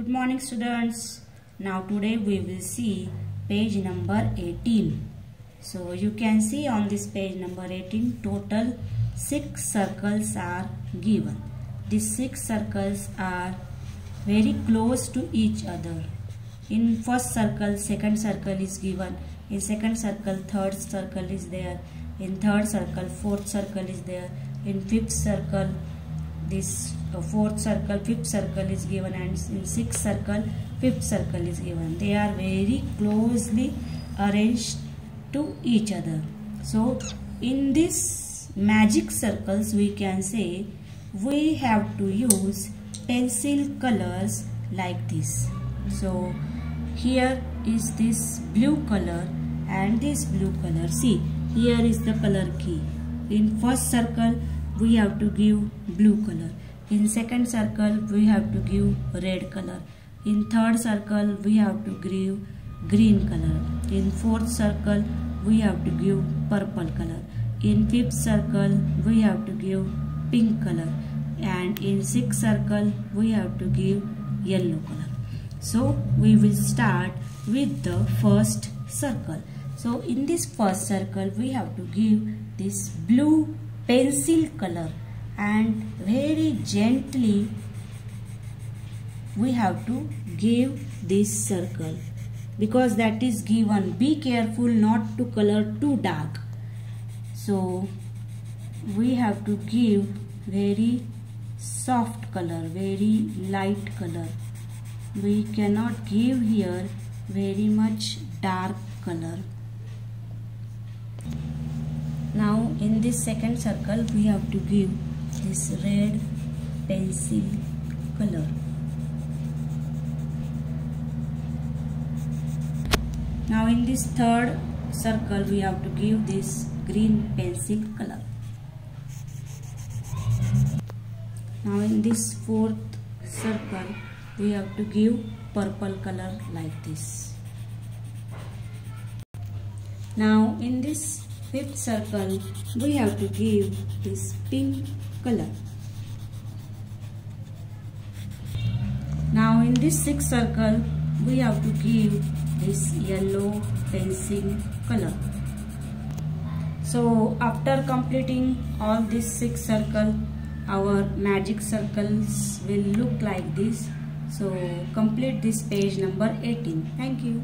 Good morning students. Now today we will see page number 18. So you can see on this page number 18 total 6 circles are given. These 6 circles are very close to each other. In first circle second circle is given. In second circle third circle is there. In third circle fourth circle is there. In fifth circle this uh, fourth circle fifth circle is given and in sixth circle fifth circle is given. They are very closely arranged to each other. So in this magic circles we can say we have to use pencil colors like this. So here is this blue color and this blue color. See here is the color key. In first circle we have to give blue color. In second circle we have to give red color. In third circle we have to give green color. In fourth circle we have to give purple color. In fifth circle we have to give pink color. And in sixth circle we have to give yellow color. So we will start with the first circle. So in this first circle we have to give this blue pencil color and very gently we have to give this circle because that is given. Be careful not to color too dark. So we have to give very soft color very light color. We cannot give here very much dark color now in this second circle we have to give this red pencil color. Now in this third circle we have to give this green pencil color. Now in this fourth circle we have to give purple color like this. Now in this fifth circle we have to give this pink color. Now in this sixth circle we have to give this yellow pencil color. So after completing all these six circle our magic circles will look like this. So complete this page number 18 thank you